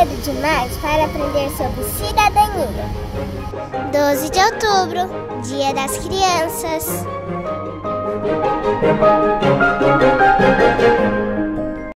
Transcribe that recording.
cedo demais para aprender sobre cidadania. 12 de outubro, Dia das Crianças.